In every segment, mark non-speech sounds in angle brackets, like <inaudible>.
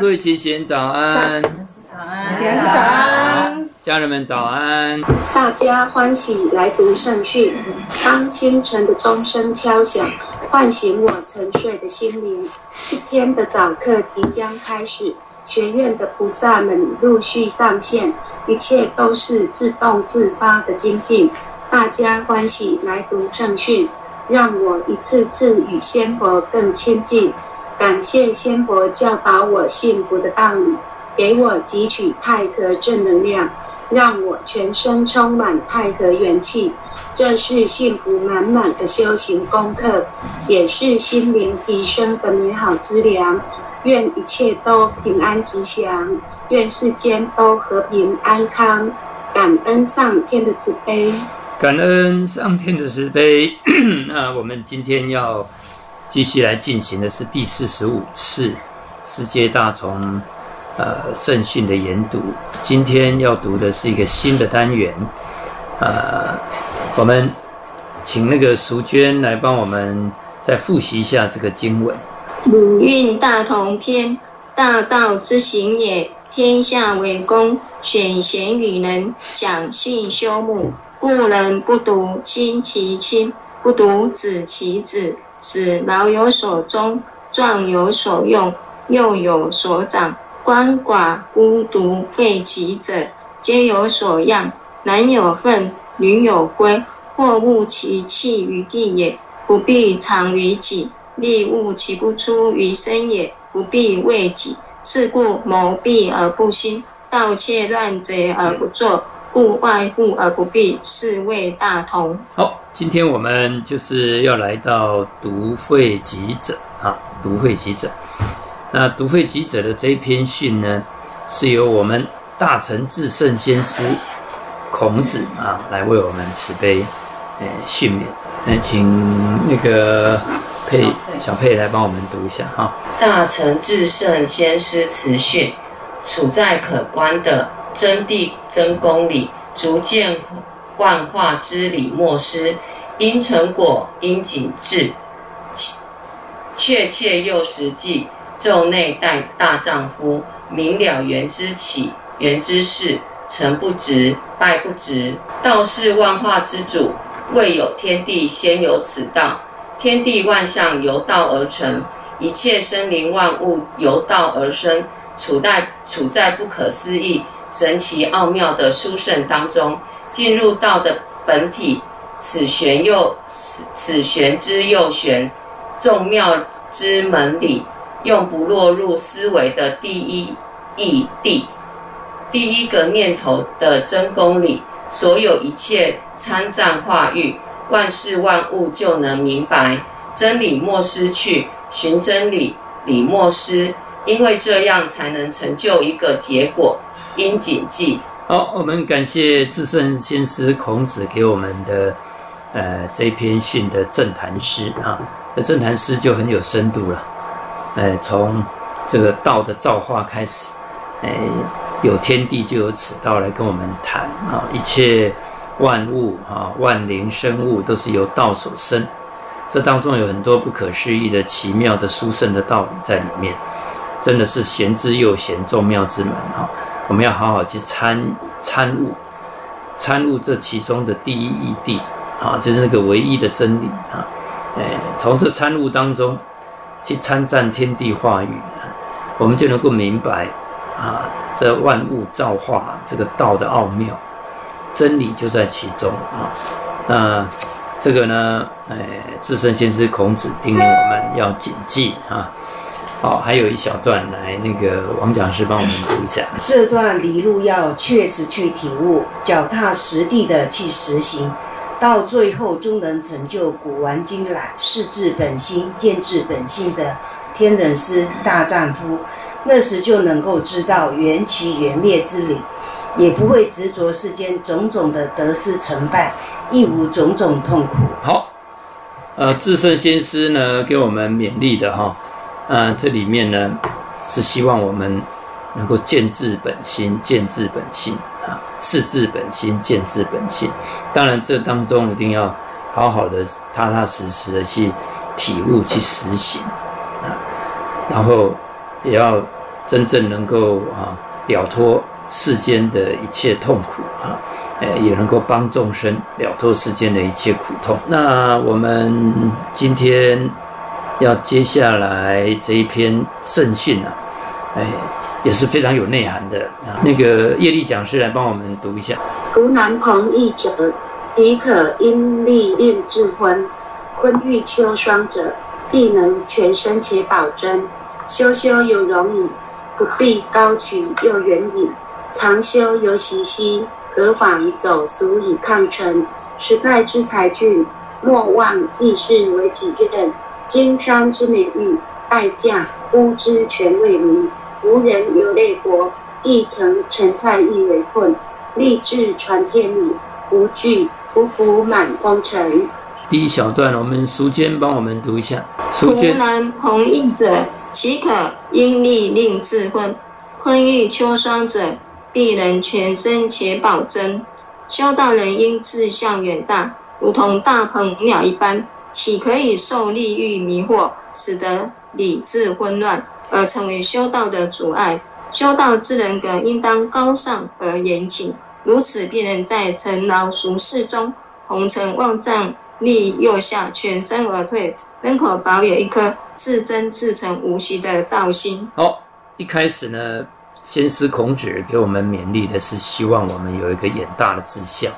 各位亲贤早安，早安，早安，家人们早安。大家欢喜来读圣训。当清晨的钟声敲响，唤醒我沉睡的心灵。一天的早课即将开始，学院的菩萨们陆续上线，一切都是自动自发的精进。大家欢喜来读圣训，让我一次次与仙佛更亲近。感谢仙佛教导我幸福的道理，给我汲取太和正能量，让我全身充满太和元气。这是幸福满满的修行功课，也是心灵提升的美好资粮。愿一切都平安吉祥，愿世间都和平安康。感恩上天的慈悲，感恩上天的慈悲。<clears throat> 那我们今天要。继续来进行的是第四十五次世界大同呃圣训的研读。今天要读的是一个新的单元，呃，我们请那个淑娟来帮我们再复习一下这个经文。鲁韵大同篇：大道之行也，天下为公，选贤与能，讲信修睦。故人不独亲其亲，不独子其子。使老有所终，壮有所用，幼有所长，鳏寡孤独废疾者，皆有所养。男有份，女有归，或物其弃于地也，不必藏于己；利物岂不出于身也，不必为己。是故谋闭而不兴，盗窃乱贼而不作，故外户而不闭，是谓大同。好。今天我们就是要来到读会集者啊，读会集者。那读会集者的这一篇训呢，是由我们大成至圣先师孔子啊来为我们慈悲诶训勉。那请那个佩小佩来帮我们读一下哈。大成至圣先师慈训，处在可观的真谛真功里，逐渐。幻化之理莫失，因成果因景致，确切又实际。昼内待大丈夫，明了缘之起，缘之事，成不直，败不直。道是万化之主，未有天地，先有此道。天地万象由道而成，一切生灵万物由道而生，处在处在不可思议、神奇奥妙的殊胜当中。进入道的本体，此玄又此此玄之又玄，众妙之门里，用不落入思维的第一义谛，第一个念头的真功理，所有一切参赞化育，万事万物就能明白真理莫失去，寻真理理莫失，因为这样才能成就一个结果，应谨记。好，我们感谢至圣先师孔子给我们的呃这篇训的正坛诗啊，那正坛诗就很有深度了。呃，从这个道的造化开始，哎，有天地就有此道来跟我们谈啊，一切万物啊，万灵生物都是由道所生，这当中有很多不可思议的奇妙的殊胜的道理在里面，真的是玄之又玄，众妙之门哈。我们要好好去参参悟，参悟这其中的第一义谛，啊，就是那个唯一的真理啊，哎，从这参悟当中去参赞天地化育，我们就能够明白啊，这万物造化这个道的奥妙，真理就在其中啊。那这个呢，哎，至圣先师孔子叮咛我们要谨记啊。好，还有一小段来，那个王讲师帮我们读一下。这段离路要确实去体悟，脚踏实地的去实行，到最后终能成就古玩今来视至本心、见至本性的天人师大丈夫。那时就能够知道缘起缘灭之理，也不会执着世间种种的得失成败，亦无种种痛苦。好，呃，至圣先师呢，给我们勉励的哈。呃，这里面呢是希望我们能够见智本心，见智本性啊，视自本心，见自本性。当然，这当中一定要好好的、踏踏实实的去体悟、去实行啊，然后也要真正能够啊了脱世间的一切痛苦啊，呃，也能够帮众生了脱世间的一切苦痛。那我们今天要接下来这一篇圣训啊，哎。也是非常有内涵的啊！那个叶力讲师来帮我们读一下：湖南朋译者，彼可因力令智昏，坤欲秋霜者，必能全身且保真。修修有容矣，不必高举又远矣。常修尤习兮，何妨走俗以抗成？时败之才俊，莫忘济世为己任。经商之美玉，爱价乌之权未明。无人有类国，亦曾陈蔡亦为困，立志传天理，无惧匍匐满光尘。第一小段，我们书间帮我们读一下。湖南彭毅者，岂可因利令智昏？昏欲秋霜者，必能全身且保真。修道人应志向远大，如同大鹏鸟一般，岂可以受利欲迷惑，使得理智混乱？而成为修道的阻碍。修道之人格应当高尚而严谨，如此便能在尘劳俗世中红尘万丈利诱下全身而退，仍可保有一颗至真至诚无息的道心。好，一开始呢，先师孔子给我们勉励的是，希望我们有一个远大的志向，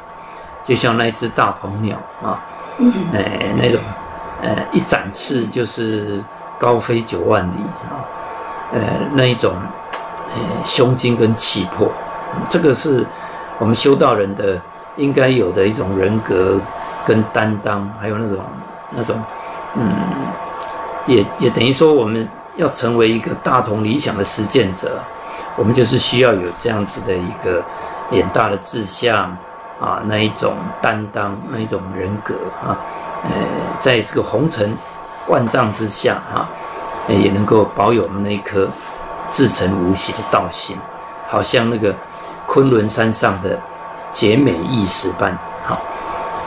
就像那只大鹏鸟啊，哎，那种，呃，一展翅就是高飞九万里啊。呃，那一种，呃，胸襟跟气魄，这个是我们修道人的应该有的一种人格跟担当，还有那种那种，嗯，也也等于说我们要成为一个大同理想的实践者，我们就是需要有这样子的一个远大的志向啊，那一种担当，那一种人格啊，呃，在这个红尘万丈之下哈。也能够保有我们那一颗至诚无息的道心，好像那个昆仑山上的洁美异石般。好，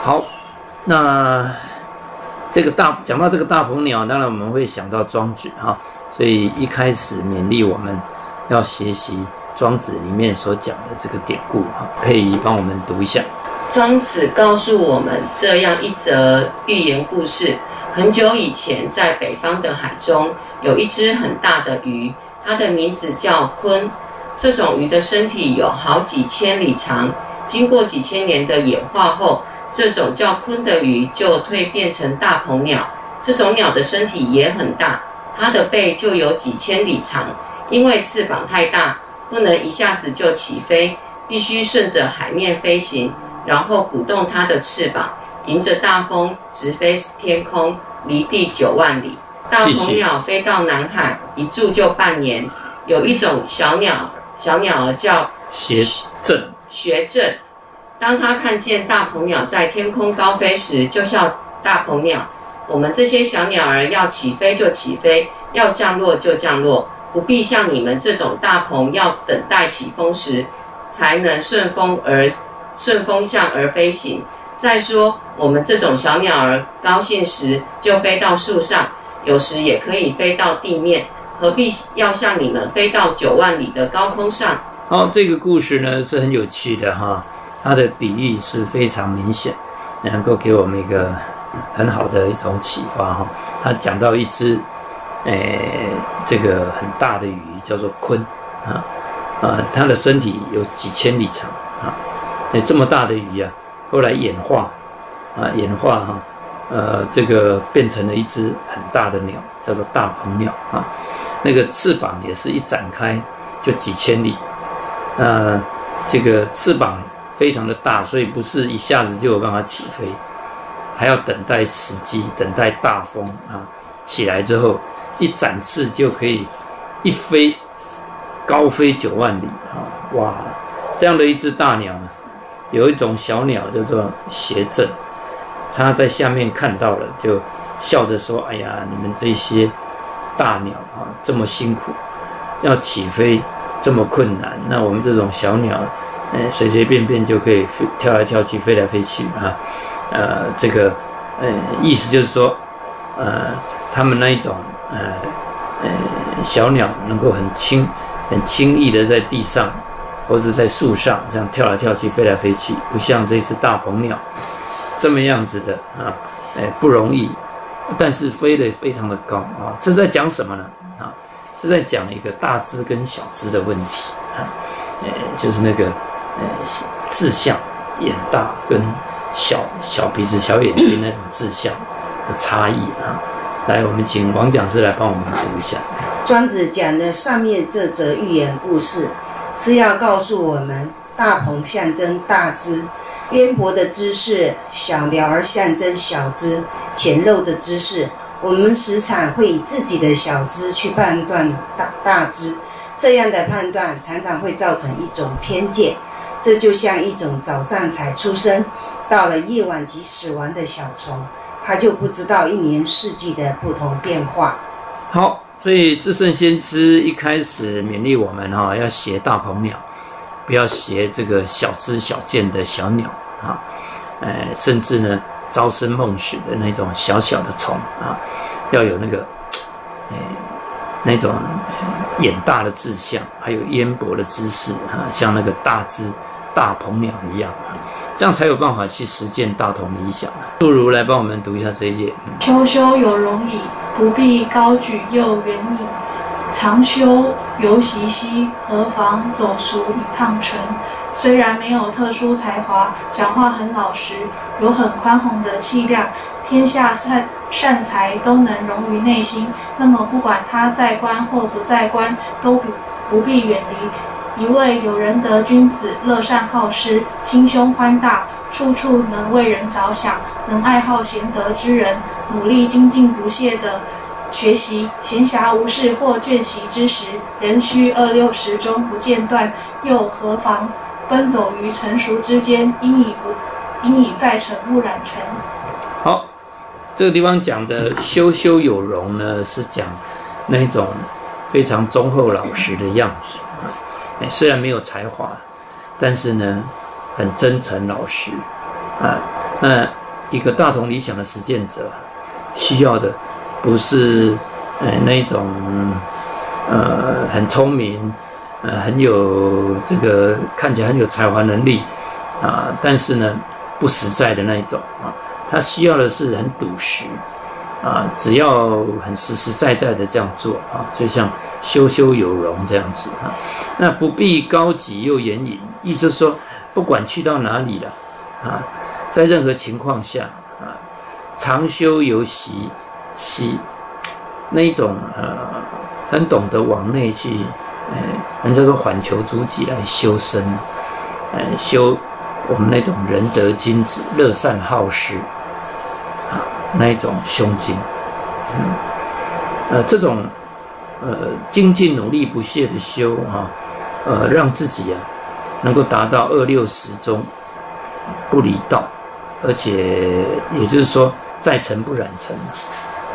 好，那这个大讲到这个大鹏鸟，当然我们会想到庄子哈，所以一开始勉励我们要学习庄子里面所讲的这个典故哈，可以帮我们读一下。庄子告诉我们这样一则寓言故事：很久以前，在北方的海中。有一只很大的鱼，它的名字叫鲲。这种鱼的身体有好几千里长，经过几千年的演化后，这种叫鲲的鱼就蜕变成大鹏鸟。这种鸟的身体也很大，它的背就有几千里长。因为翅膀太大，不能一下子就起飞，必须顺着海面飞行，然后鼓动它的翅膀，迎着大风直飞天空，离地九万里。大鹏鸟飞到南海，一住就半年。有一种小鸟，小鸟儿叫学正。学正，当他看见大鹏鸟在天空高飞时，就笑大鹏鸟：“我们这些小鸟儿要起飞就起飞，要降落就降落，不必像你们这种大鹏要等待起风时，才能顺风而顺风向而飞行。再说，我们这种小鸟儿高兴时就飞到树上。”有时也可以飞到地面，何必要像你们飞到九万里的高空上？好，这个故事呢是很有趣的哈，它的比喻是非常明显，能够给我们一个很好的一种启发哈。他讲到一只，诶，这个很大的鱼叫做鲲啊，啊，它的身体有几千里长啊，诶，这么大的鱼啊，后来演化啊，演化哈。呃，这个变成了一只很大的鸟，叫做大鹏鸟啊。那个翅膀也是一展开就几千里。那这个翅膀非常的大，所以不是一下子就有办法起飞，还要等待时机，等待大风啊。起来之后，一展翅就可以一飞，高飞九万里啊！哇，这样的一只大鸟呢，有一种小鸟叫做斜正。它在下面看到了，就笑着说：“哎呀，你们这些大鸟啊，这么辛苦，要起飞这么困难，那我们这种小鸟呃，随随便便就可以飞跳来跳去、飞来飞去啊。呃，这个呃意思就是说，呃，他们那一种呃呃小鸟能够很轻、很轻易的在地上或者在树上这样跳来跳去、飞来飞去，不像这只大鹏鸟这么样子的啊，哎不容易，但是飞得非常的高啊。这是在讲什么呢？啊，是在讲一个大只跟小只的问题啊，呃，就是那个呃志向眼大跟。小小鼻子、小眼睛那种志向的差异啊！来，我们请王讲师来帮我们读一下。庄子讲的上面这则寓言故事，是要告诉我们：大鹏象征大只、渊博的知识；小鸟儿象征小只、浅陋的知识。我们时常会以自己的小只去判断大大只，这样的判断常常会造成一种偏见。这就像一种早上才出生。到了夜晚即死亡的小虫，他就不知道一年四季的不同变化。好，所以至圣先师一开始勉励我们哈，要学大鹏鸟，不要学这个小只小贱的小鸟啊，呃，甚至呢朝生暮死的那种小小的虫啊，要有那个，呃，那种眼大的志向，还有渊博的知识啊，像那个大只大鹏鸟一样。这样才有办法去实践大同理想不如来帮我们读一下这一页。修修有容矣，不必高举又远矣。常修犹习兮，何妨走俗以抗陈？虽然没有特殊才华，讲话很老实，有很宽宏的气量，天下善善才都能融于内心。那么不管他在官或不在官，都不不必远离。一位有仁德君子，乐善好施，心胸宽大，处处能为人着想，能爱好贤德之人，努力精进不懈的学习，闲暇无事或倦息之时，仍需二六时中不间断，又何妨奔走于成熟之间，因以不因以在尘不染尘。好，这个地方讲的修修有容呢，是讲那种非常忠厚老实的样子。哎，虽然没有才华，但是呢，很真诚老实啊。那一个大同理想的实践者，需要的不是呃那种呃很聪明呃很有这个看起来很有才华能力啊，但是呢不实在的那一种啊。他需要的是很笃实啊，只要很实实在在的这样做啊，就像。修修有容这样子啊，那不必高级又严隐，意思说，不管去到哪里了啊，在任何情况下啊，常修有习习那一种呃，很懂得往内去，呃，人家说缓求诸己来修身，呃，修我们那种仁德君子、乐善好施，那一种胸襟，嗯，呃，这种。呃，精进努力不懈的修啊，呃，让自己啊能够达到二六十中不离道，而且也就是说在尘不染尘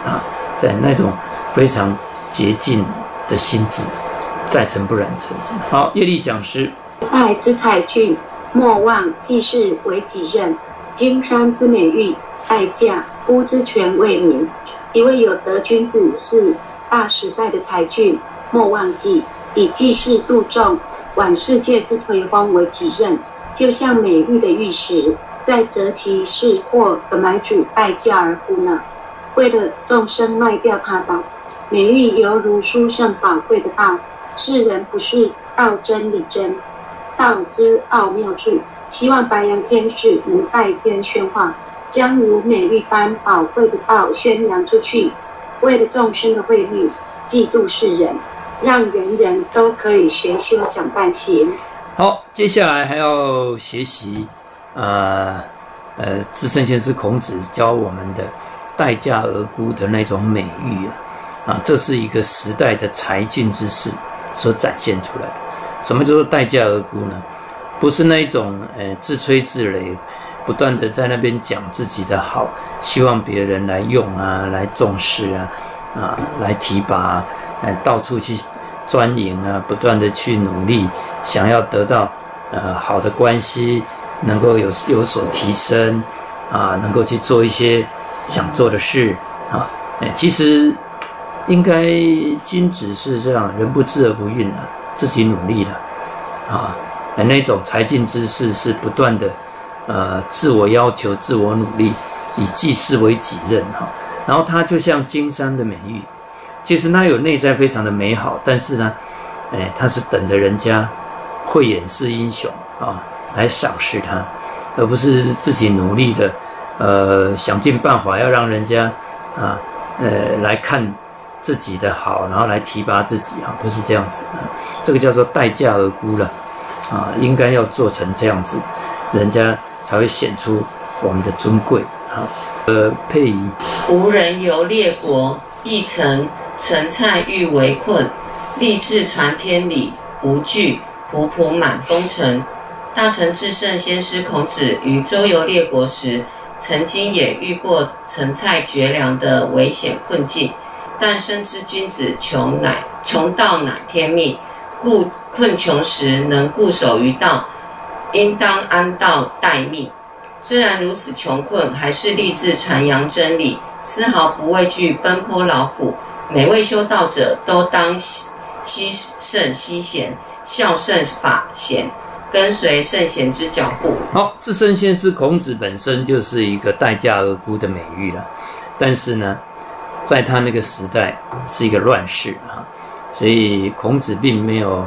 啊，在那种非常洁净的心智，在尘不染尘。好，业力讲师，爱之才俊，莫忘济世为己任；金山之美玉，爱嫁孤之权为民。一位有德君子是。大时代的才俊，莫忘记以济世度众、挽世界之颓荒为己任。就像美丽的玉石，在择其是或的买主败价而沽呢？为了众生卖掉它吧。美玉犹如殊胜宝贵的道，世人不是道真理真，道之奥妙处。希望白羊天使能代天宣化，将如美玉般宝贵的道宣扬出去。为了众生的慧命，嫉妒世人，让人人都可以学修讲半行。好，接下来还要学习，呃呃，至圣先师孔子教我们的待价而沽的那种美誉啊，啊，这是一个时代的才俊之士所展现出来的。什么叫做待价而沽呢？不是那一种呃自吹自擂。不断的在那边讲自己的好，希望别人来用啊，来重视啊，啊，来提拔，呃，到处去钻营啊，不断的去努力，想要得到呃好的关系，能够有有所提升啊，能够去做一些想做的事啊。哎，其实应该君子是这样，人不知而不愠啊，自己努力了啊。那种才尽之事是不断的呃自我要求、自我努力，以济世为己任哈。然后他就像金山的美誉，其实他有内在非常的美好，但是呢，哎，他是等着人家慧眼识英雄啊来赏识他，而不是自己努力的，呃，想尽办法要让人家啊，呃，来看自己的好，然后来提拔自己啊，不是这样子啊，这个叫做待价而沽了啊，应该要做成这样子，人家才会显出我们的尊贵啊。呃，配仪无人游列国，亦曾陈蔡欲为困，立志传天理，无惧仆仆满风尘。大成至圣先师孔子于周游列国时，曾经也遇过陈蔡绝粮的危险困境，但深知君子穷乃穷道乃天命，故困穷时能固守于道，应当安道待命。虽然如此穷困，还是立志传扬真理，丝毫不畏惧奔波劳苦。每位修道者都当惜圣惜贤，孝圣法贤，跟随圣贤之脚步。好，至圣先师孔子本身就是一个待价而沽的美誉了，但是呢，在他那个时代是一个乱世啊，所以孔子并没有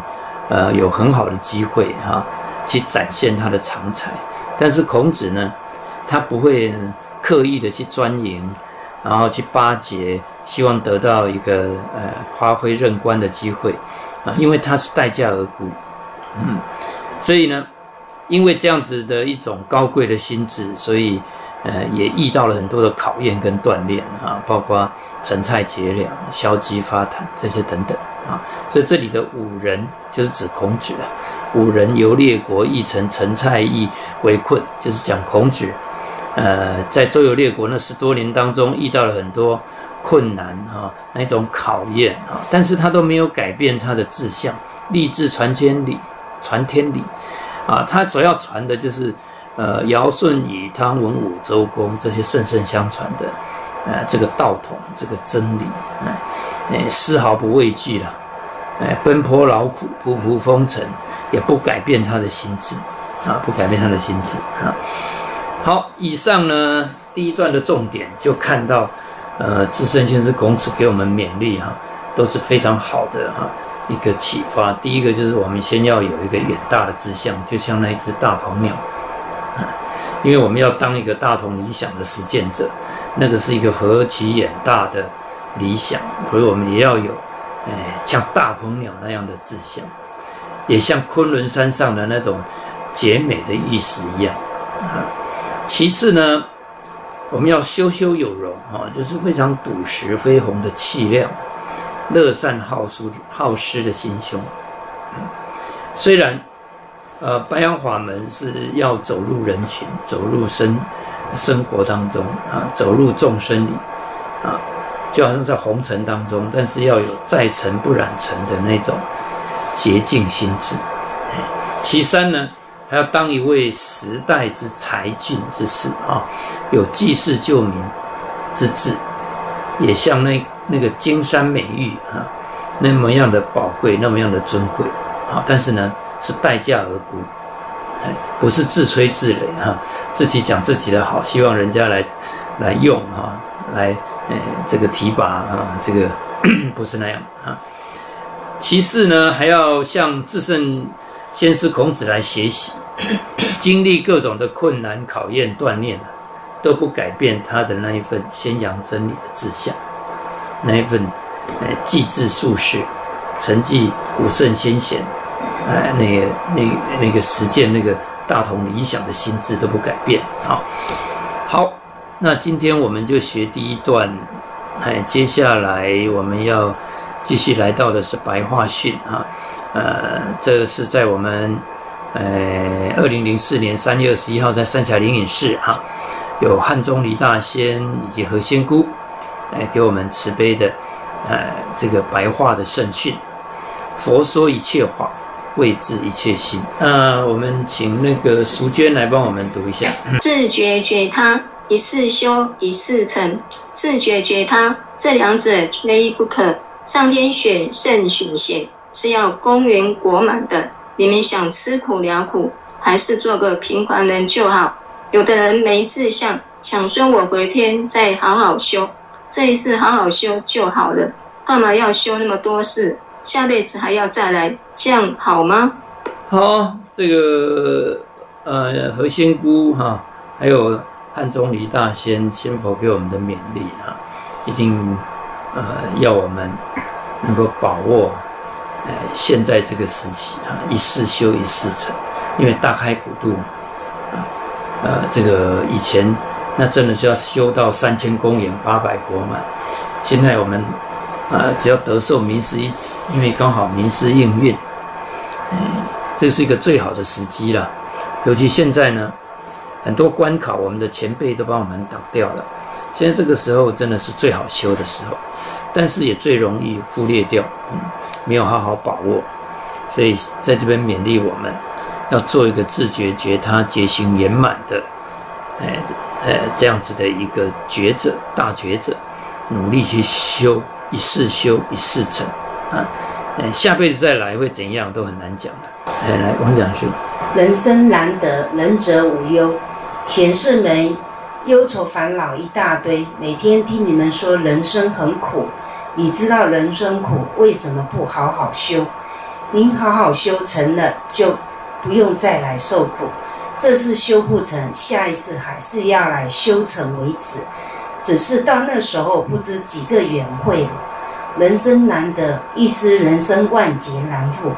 呃有很好的机会哈去展现他的长才。但是孔子呢，他不会刻意的去钻研，然后去巴结，希望得到一个呃发挥任官的机会啊，因为他是待价而沽，嗯，所以呢，因为这样子的一种高贵的心智，所以呃也遇到了很多的考验跟锻炼啊，包括陈蔡结梁、消极发谈这些等等啊，所以这里的五人就是指孔子了。五人游列国，亦曾陈蔡邑围困，就是讲孔子，呃，在周游列国那十多年当中，遇到了很多困难啊，那种考验啊，但是他都没有改变他的志向，立志传千里，传天理，啊，他所要传的就是，呃，尧舜禹汤文武周公这些圣圣相传的，呃，这个道统，这个真理，哎，丝毫不畏惧了，哎，奔波劳苦，仆仆风尘。也不改变他的心智，啊，不改变他的心智啊。好，以上呢第一段的重点就看到，呃，至圣先师孔子给我们勉励哈，都是非常好的哈一个启发。第一个就是我们先要有一个远大的志向，就像那一只大鹏鸟，啊，因为我们要当一个大同理想的实践者，那个是一个何其远大的理想，所以我们也要有，哎，像大鹏鸟那样的志向。也像昆仑山上的那种洁美的玉石一样啊。其次呢，我们要修修有容啊，就是非常笃实恢宏的气量，乐善好施好施的心胸。虽然呃，白羊法门是要走入人群，走入生生活当中啊，走入众生里啊，就好像在红尘当中，但是要有在尘不染尘的那种。洁净心智，其三呢，还要当一位时代之才俊之士啊，有济世救民之志，也像那那个金山美玉啊，那么样的宝贵，那么样的尊贵啊。但是呢，是待价而沽，哎，不是自吹自擂哈，自己讲自己的好，希望人家来来用啊，来呃这个提拔啊，这个 <coughs> 不是那样啊。其次呢，还要向至圣先师孔子来学习，<coughs> 经历各种的困难考验锻炼都不改变他的那一份宣扬真理的志向，那一份呃继志术士、承继古圣先贤，哎，那个那那个实践那个大同理想的心智都不改变。好，好，那今天我们就学第一段，哎，接下来我们要。继续来到的是白话训啊，呃，这是在我们呃二零零四年三月二十一号在三峡灵隐寺哈，有汉中离大仙以及何仙姑，来，给我们慈悲的呃这个白话的圣训。佛说一切法，位置一切心。那我们请那个淑娟来帮我们读一下。自觉觉他，一世修，一世成。自觉觉他，这两者缺一不可。上天选圣选贤，是要公园果满的。你们想吃苦了苦，还是做个平凡人就好？有的人没志向，想说我回天再好好修，这一次好好修就好了，干嘛要修那么多事？下辈子还要再来，这样好吗？好，这个呃何仙姑哈，还有汉钟离大仙仙佛给我们的勉励啊，一定呃要我们能够把握，呃现在这个时期啊，一世修一世成，因为大开古度啊，呃这个以前那真的是要修到三千公演八百国满，现在我们。啊，只要得受名师一指，因为刚好名师应运，嗯，这是一个最好的时机了。尤其现在呢，很多关考我们的前辈都帮我们挡掉了。现在这个时候真的是最好修的时候，但是也最容易忽略掉，嗯，没有好好把握。所以在这边勉励我们，要做一个自觉觉他觉行圆满的，哎，呃，这样子的一个觉者大觉者，努力去修。一世修，一世成，啊，嗯，下辈子再来会怎样都很难讲的。来来，王讲师，人生难得，仁者无忧。贤士们忧愁烦恼一大堆，每天听你们说人生很苦，你知道人生苦，为什么不好好修？您好好修成了，就不用再来受苦。这次修不成，下一次还是要来修成为止。只是到那时候，不知几个缘会了。人生难得，一失人生万劫难复，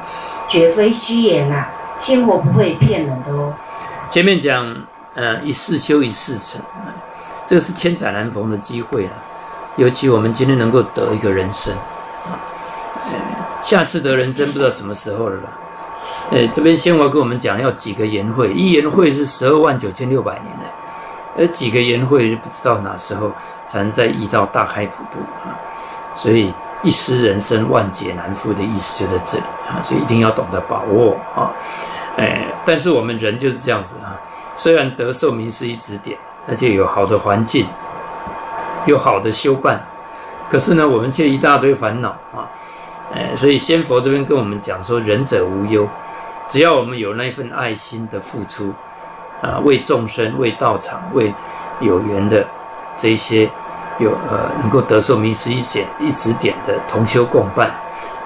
绝非虚言呐。仙佛不会骗人的哦。前面讲，呃，一世修一世成，这个是千载难逢的机会了。尤其我们今天能够得一个人生，啊，下次得人生不知道什么时候了啦。哎，这边先华跟我们讲，要几个言会，一言会是十二万九千六百年的。而几个言会就不知道哪时候才能再遇到大开普度啊，所以一失人生万劫难复的意思就在这里啊，所以一定要懂得把握啊，哎，但是我们人就是这样子啊，虽然得受名师一指点，而且有好的环境，有好的修办，可是呢，我们却一大堆烦恼啊，哎，所以仙佛这边跟我们讲说，仁者无忧，只要我们有那一份爱心的付出。啊，为众生、为道场、为有缘的这些有呃能够得受名师一点一指点的同修共伴，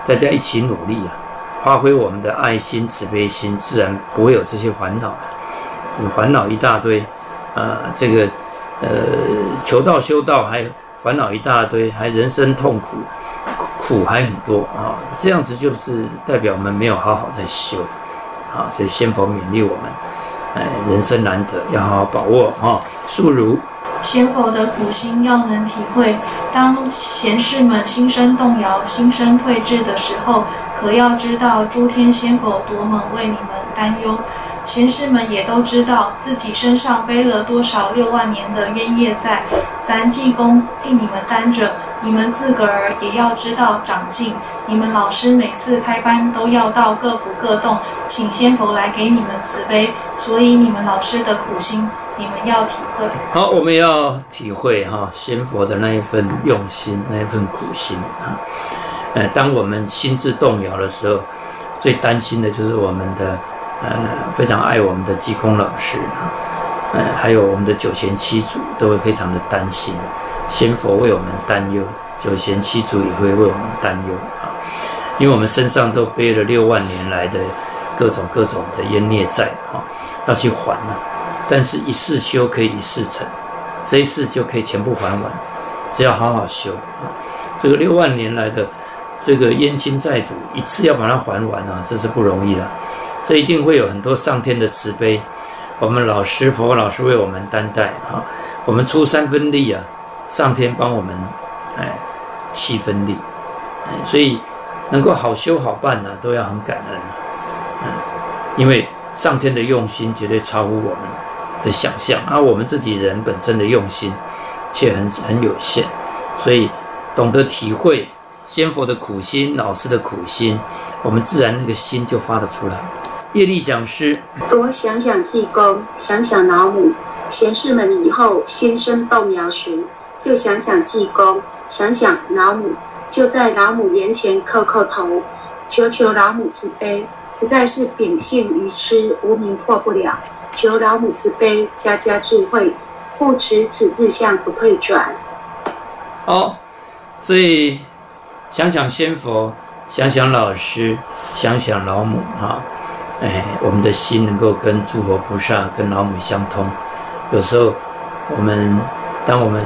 大家一起努力啊，发挥我们的爱心、慈悲心，自然不会有这些烦恼的。烦恼一大堆，啊，这个呃求道修道还烦恼一大堆，还人生痛苦苦还很多啊，这样子就是代表我们没有好好在修啊，所以先佛勉励我们。哎，人生难得，要好好把握啊！素如先佛的苦心要能体会，当贤士们心生动摇、心生退志的时候，可要知道诸天仙佛多么为你们担忧。贤士们也都知道自己身上背了多少六万年的冤业在，咱济公替你们担着，你们自个儿也要知道长进。你们老师每次开班都要到各府各洞，请仙佛来给你们慈悲，所以你们老师的苦心，你们要体会。好，我们要体会哈仙佛的那一份用心，那一份苦心啊。呃，当我们心智动摇的时候，最担心的就是我们的。呃，非常爱我们的济公老师啊，呃，还有我们的九贤七祖都会非常的担心，仙佛为我们担忧，九贤七祖也会为我们担忧啊，因为我们身上都背了六万年来的各种各种的冤孽债啊，要去还呢。但是，一世修可以一世成，这一世就可以全部还完，只要好好修啊。这个六万年来的这个冤亲债主，一次要把它还完啊，这是不容易的。这一定会有很多上天的慈悲，我们老师佛老师为我们担待啊，我们出三分力啊，上天帮我们哎七分力，哎，所以能够好修好办呢，都要很感恩，嗯，因为上天的用心绝对超乎我们的想象，而我们自己人本身的用心却很很有限，所以懂得体会仙佛的苦心，老师的苦心。我们自然那个心就发得出来。业力讲师，多想想济公，想想老母。贤士们以后先生动摇时，就想想济公，想想老母，就在老母眼前叩叩头，求求老母慈悲。实在是秉性愚痴，无名破不了，求老母慈悲，家家智慧，护持此志向不退转。好，所以想想仙佛，想想老师，想想老母哈，哎，我们的心能够跟诸佛菩萨、跟老母相通。有时候我们当我们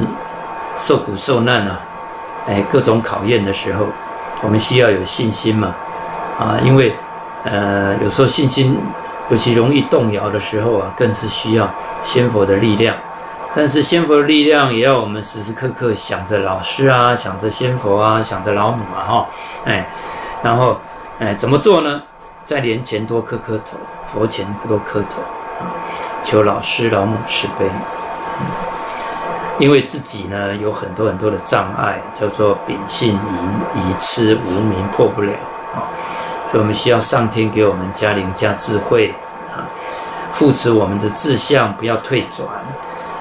受苦受难啊，哎，各种考验的时候，我们需要有信心嘛，啊，因为。呃，有时候信心尤其容易动摇的时候啊，更是需要仙佛的力量。但是仙佛的力量也要我们时时刻刻想着老师啊，想着仙佛啊，想着老母啊，哈，哎，然后哎，怎么做呢？在年前多磕磕头，佛前多磕头啊，求老师老母慈悲。因为自己呢有很多很多的障碍，叫做秉性淫疑痴无名破不了啊。所以我们需要上天给我们加灵加智慧啊，扶持我们的志向，不要退转。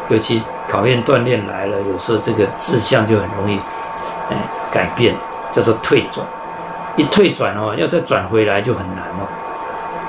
尤其考验锻炼来了，有时候这个志向就很容易哎改变，叫做退转。一退转哦，要再转回来就很难。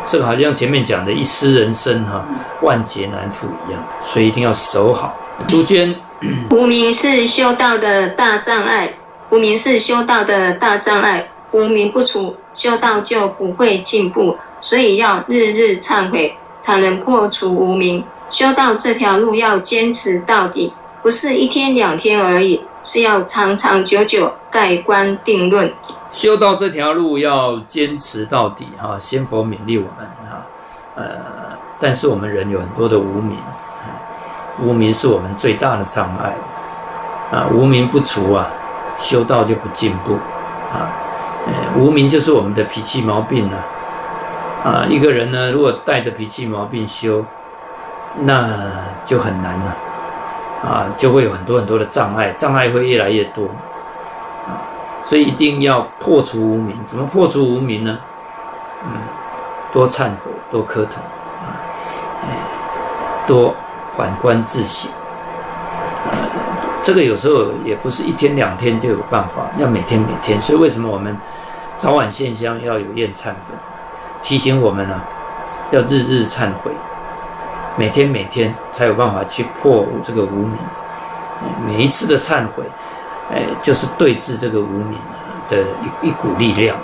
这个好像前面讲的一失人生哈，万劫难复一样，所以一定要守好。朱娟，<clears throat> 无名是修道的大障碍，无名是修道的大障碍，无名不除。修道就不会进步，所以要日日忏悔，才能破除无名。修道这条路要坚持到底，不是一天两天而已，是要长长久久盖棺定论。修道这条路要坚持到底，哈！先佛勉励我们，哈，呃，但是我们人有很多的无名，无名是我们最大的障碍，啊，无名不除啊，修道就不进步，啊。无名就是我们的脾气毛病了，啊，一个人呢，如果带着脾气毛病修，那就很难了，啊，就会有很多很多的障碍，障碍会越来越多，所以一定要破除无名。怎么破除无名呢？嗯，多忏悔，多磕头，啊，多反观自省，这个有时候也不是一天两天就有办法，要每天每天。所以为什么我们？早晚献香要有验忏粉，提醒我们呢，要日日忏悔，每天每天才有办法去破这个无名。每一次的忏悔，哎，就是对峙这个无名的一一股力量。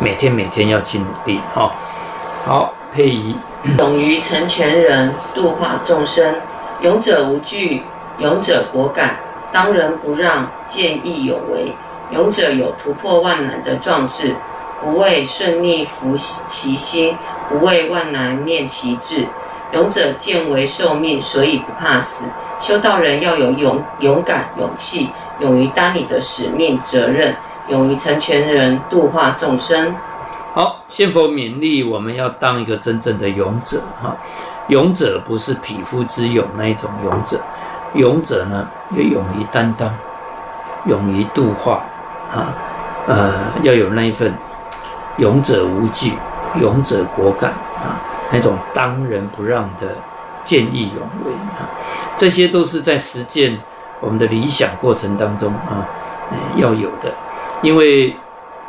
每天每天要去努力哈。好，佩仪，勇于成全人，度化众生，勇者无惧，勇者果敢，当仁不让，见义勇为。勇者有突破万难的壮志，不畏顺逆服其心，不畏万难灭其志。勇者见为受命，所以不怕死。修道人要有勇勇敢、勇气，勇于担你的使命责任，勇于成全人、度化众生。好，先佛勉励我们要当一个真正的勇者哈。勇者不是匹夫之勇那一种勇者，勇者呢要勇于担当，勇于度化。啊，呃，要有那一份勇者无惧、勇者果敢啊，那种当仁不让的见义勇为啊，这些都是在实践我们的理想过程当中啊，要有的，因为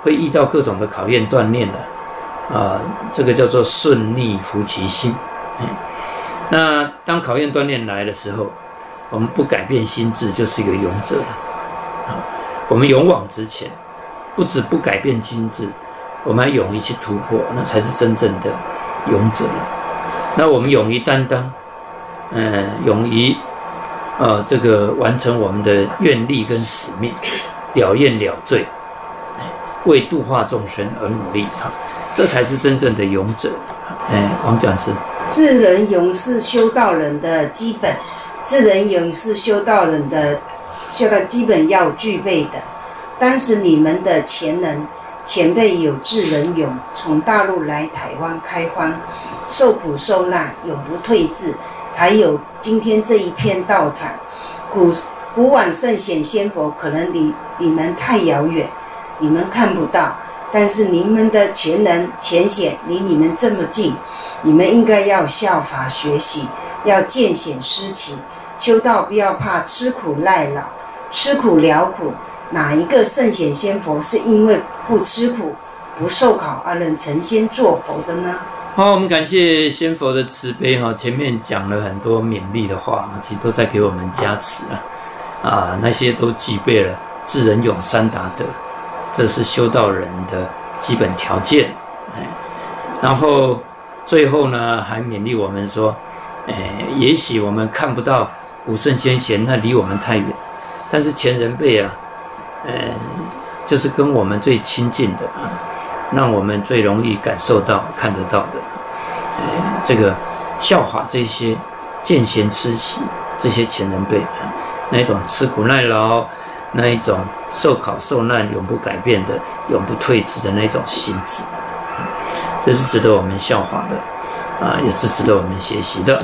会遇到各种的考验锻炼的啊，这个叫做顺逆服其心。那当考验锻炼来的时候，我们不改变心智，就是一个勇者啊。我们勇往直前，不止不改变心智，我们还勇于去突破，那才是真正的勇者了。那我们勇于担当，嗯，勇于呃这个完成我们的愿力跟使命，了愿了罪，为度化众生而努力哈，这才是真正的勇者。哎，王讲师，智人勇是修道人的基本，智人勇是修道人的。修道基本要具备的，当时你们的前人前辈有智人勇，从大陆来台湾开荒，受苦受难，永不退志，才有今天这一片道场。古古往圣贤仙佛，可能离你们太遥远，你们看不到。但是你们的潜能浅显，离你们这么近，你们应该要效法学习，要见显思齐，修道不要怕吃苦耐劳，吃苦了苦。哪一个圣贤仙佛是因为不吃苦、不受考而能成仙做佛的呢？好，我们感谢仙佛的慈悲哈。前面讲了很多勉励的话，其实都在给我们加持啊。啊，那些都具备了智人勇三达德，这是修道人的基本条件。哎，然后最后呢，还勉励我们说，哎，也许我们看不到古圣先贤，那离我们太远，但是前人辈啊，嗯，就是跟我们最亲近的啊，让我们最容易感受到、看得到的，呃，这个效法这些见贤思齐这些前人辈。那一种吃苦耐劳，那一种受考受难永不改变的、永不退志的那种心智，这是值得我们效法的，啊，也是值得我们学习的。